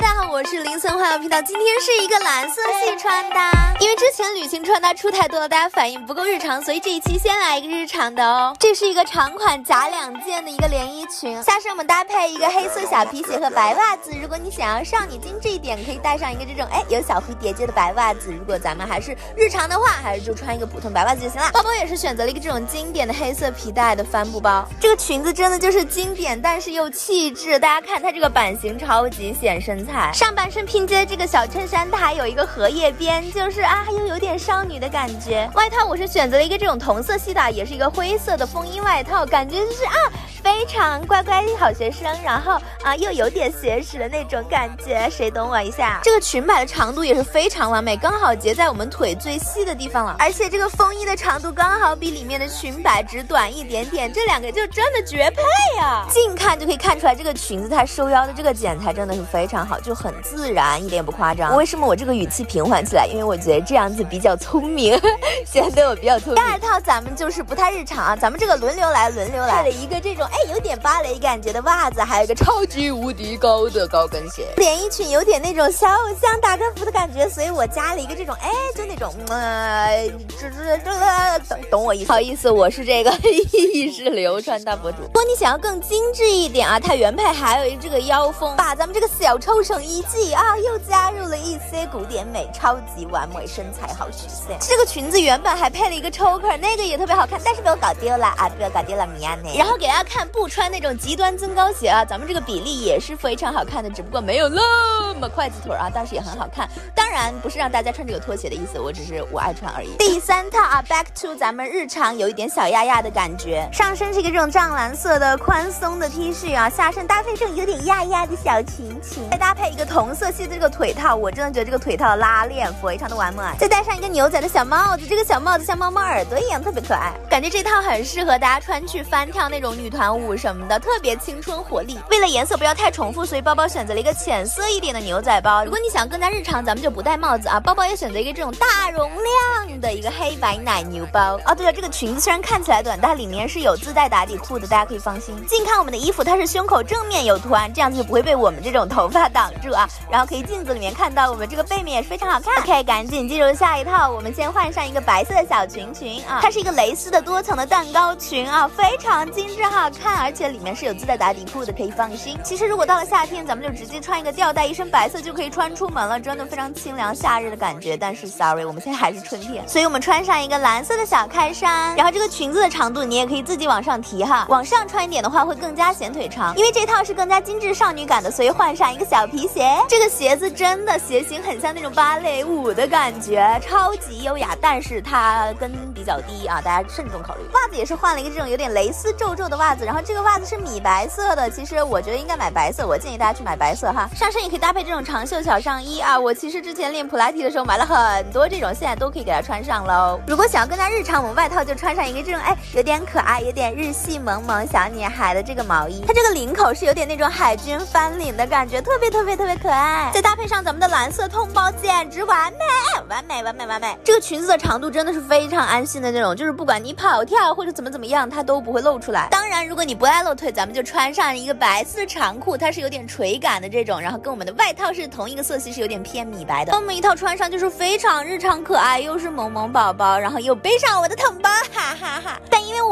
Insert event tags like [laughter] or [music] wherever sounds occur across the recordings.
大家好，我是林森花友频道，今天是一个蓝色系穿搭，因为之前旅行穿搭出太多了，大家反应不够日常，所以这一期先来一个日常的哦。这是一个长款假两件的一个连衣裙，下身我们搭配一个黑色小皮鞋和白袜子。如果你想要少女精致一点，可以带上一个这种哎有小蝴蝶结的白袜子。如果咱们还是日常的话，还是就穿一个普通白袜子就行了。包包也是选择了一个这种经典的黑色皮带的帆布包。这个裙子真的就是经典，但是又气质。大家看它这个版型超级显身。上半身拼接这个小衬衫，它还有一个荷叶边，就是啊，又有点少女的感觉。外套我是选择了一个这种同色系的，也是一个灰色的风衣外套，感觉就是啊。非常乖乖好学生，然后啊又有点学识的那种感觉，谁懂我一下？这个裙摆的长度也是非常完美，刚好截在我们腿最细的地方了。而且这个风衣的长度刚好比里面的裙摆只短一点点，这两个就真的绝配呀！近看就可以看出来，这个裙子它收腰的这个剪裁真的是非常好，就很自然，一点也不夸张。为什么我这个语气平缓起来？因为我觉得这样子比较聪明，[laughs] 显得我比较聪明。第二套咱们就是不太日常啊，咱们这个轮流来，轮流来，配了一个这种。哎，有点芭蕾感觉的袜子，还有一个超级无敌高的高跟鞋。连衣裙有点那种小偶像打歌服的感觉，所以我加了一个这种，哎，就那种，呃，这这这，懂懂我意思？不好意思，我是这个 [laughs] 意识流穿搭博主。如果你想要更精致一点啊，它原配还有一这个腰封，把咱们这个小抽绳一系啊，又加入了一些古典美，超级完美，身材好曲线。这个裙子原本还配了一个抽克，那个也特别好看，但是被我搞丢了啊，被我搞丢了，米娅内？然后给大家看。不穿那种极端增高鞋啊，咱们这个比例也是非常好看的，只不过没有那么筷子腿啊，但是也很好看。当然不是让大家穿这个拖鞋的意思，我只是我爱穿而已。[laughs] 第三套啊，back to 咱们日常有一点小亚亚的感觉，上身是一个这种藏蓝色的宽松的 T 恤啊，下身搭配这种有点亚亚的小裙裙，再搭配一个同色系的这个腿套，我真的觉得这个腿套拉链非常的完美。再戴上一个牛仔的小帽子，这个小帽子像猫猫耳朵一样特别可爱，感觉这套很适合大家穿去翻跳那种女团。舞什么的特别青春活力。为了颜色不要太重复，所以包包选择了一个浅色一点的牛仔包。如果你想更加日常，咱们就不戴帽子啊。包包也选择一个这种大容量的一个黑白奶牛包。哦，对了，这个裙子虽然看起来短，但里面是有自带打底裤的，大家可以放心。近看我们的衣服，它是胸口正面有图案，这样子就不会被我们这种头发挡住啊。然后可以镜子里面看到我们这个背面也是非常好看。OK，赶紧进入下一套，我们先换上一个白色的小裙裙啊，它是一个蕾丝的多层的蛋糕裙啊，非常精致好看。而且里面是有自带打底裤的，可以放心。其实如果到了夏天，咱们就直接穿一个吊带，一身白色就可以穿出门了，真的非常清凉夏日的感觉。但是，sorry，我们现在还是春天，所以我们穿上一个蓝色的小开衫，然后这个裙子的长度你也可以自己往上提哈，往上穿一点的话会更加显腿长。因为这套是更加精致少女感的，所以换上一个小皮鞋。这个鞋子真的鞋型很像那种芭蕾舞的感觉，超级优雅，但是它跟比较低啊，大家慎重考虑。袜子也是换了一个这种有点蕾丝皱皱的袜子，然后。这个袜子是米白色的，其实我觉得应该买白色，我建议大家去买白色哈。上身也可以搭配这种长袖小上衣啊。我其实之前练普拉提的时候买了很多这种，现在都可以给它穿上喽。如果想要更加日常，我们外套就穿上一个这种哎，有点可爱、有点日系萌萌小女孩的这个毛衣。它这个领口是有点那种海军翻领的感觉，特别特别特别可爱。再搭配上咱们的蓝色通包，简直完美，完美，完美，完美。这个裙子的长度真的是非常安心的那种，就是不管你跑跳或者怎么怎么样，它都不会露出来。当然，如如果你不爱露腿，咱们就穿上一个白色的长裤，它是有点垂感的这种，然后跟我们的外套是同一个色系，是有点偏米白的。我们一套穿上就是非常日常可爱，又是萌萌宝宝，然后又背上我的桶包，哈哈哈。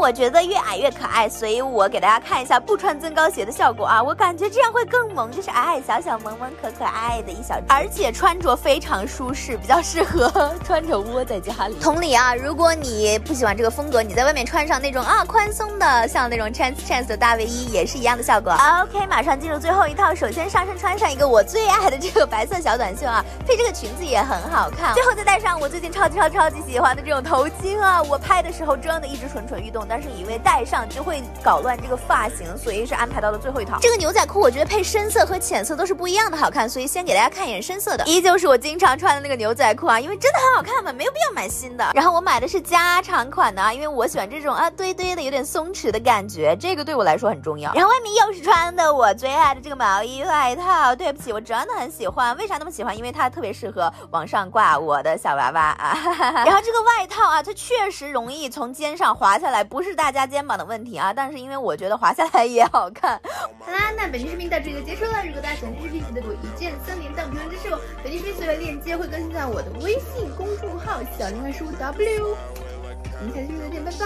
我觉得越矮越可爱，所以我给大家看一下不穿增高鞋的效果啊，我感觉这样会更萌，就是矮矮小小萌萌可可爱爱的一小，而且穿着非常舒适，比较适合穿着窝在家里。同理啊，如果你不喜欢这个风格，你在外面穿上那种啊宽松的，像那种 chance chance 的。大卫衣也是一样的效果。OK，马上进入最后一套。首先上身穿上一个我最爱的这个白色小短袖啊，配这个裙子也很好看。最后再戴上我最近超级超超级喜欢的这种头巾啊。我拍的时候真的一直蠢蠢欲动，但是以为戴上就会搞乱这个发型，所以是安排到了最后一套。这个牛仔裤我觉得配深色和浅色都是不一样的好看，所以先给大家看一眼深色的，依旧是我经常穿的那个牛仔裤啊，因为真的很好看嘛，没有必要买新的。然后我买的是加长款的啊，因为我喜欢这种啊堆堆的有点松弛的感觉。这个对我来说很重要。然后外面又是穿的我最爱的这个毛衣外套，对不起，我真的很喜欢。为啥那么喜欢？因为它特别适合往上挂我的小娃娃啊。[laughs] 然后这个外套啊，它确实容易从肩上滑下来，不不是大家肩膀的问题啊。但是因为我觉得滑下来也好看。好啦，那本期视频到这里就结束了。如果大家喜欢这视频，记得给我一键三连、赞评论支持我。本期视频所有链接会更新在我的微信公众号“小林幻书 W”。我们下期再见，拜拜。